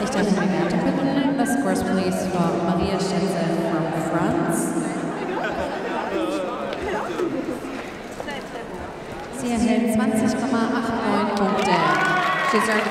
Ich darf Ihnen Werte bitten. The scores Police von Maria Schätze from France. Sie erhält 20,89 Punkte.